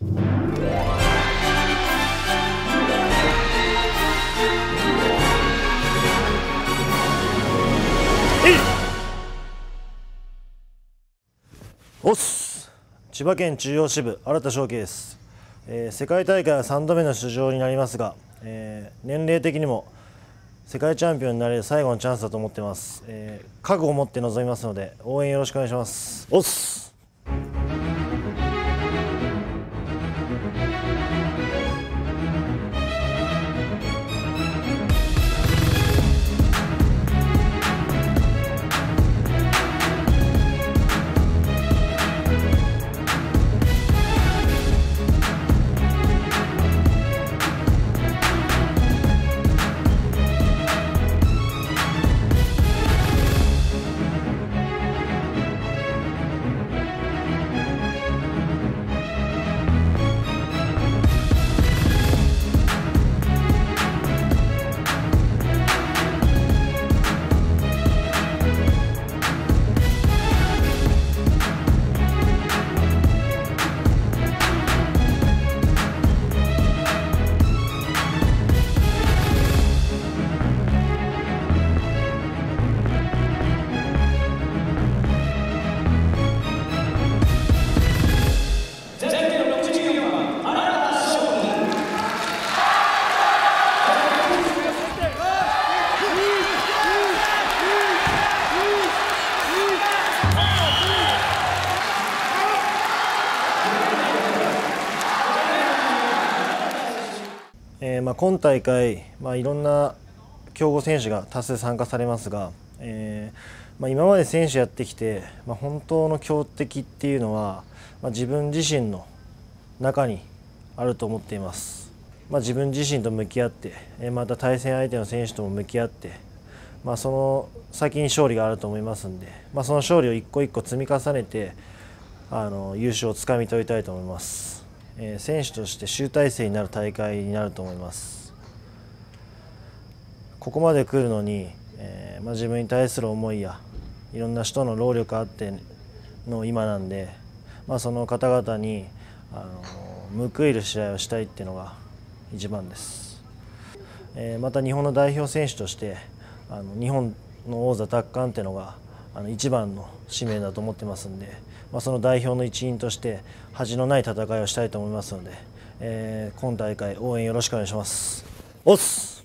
おっす。千葉県中央支部新田翔慶です、えー、世界大会は3度目の出場になりますが、えー、年齢的にも世界チャンピオンになれる最後のチャンスだと思ってます、えー、覚悟を持って臨みますので応援よろしくお願いします。おっす。えー、まあ、今大会、まあ、いろんな強豪選手が多数参加されますが、えー、まあ、今まで選手やってきて、ま本当の強敵っていうのは、ま自分自身の中にあると思っています、ま自分自身と向き合って、えまた対戦相手の選手とも向き合って、まその先に勝利があると思いますんで、まその勝利を一個一個積み重ねてあの優勝をつかみ取りたいと思います。えー、選手として集大成になる大会になると思います。ここまで来るのに、えー、まあ、自分に対する思いやいろんな人の労力あっての今なんで、まあ、その方々にあの報いる試合をしたいっていうのが一番です、えー、また日本の代表選手としてあの日本の王座奪還っていうのがあの一番の使命だと思ってますんで、まあ、その代表の一員として恥のない戦いをしたいと思いますので、えー、今大会応援よろしくお願いします。おっす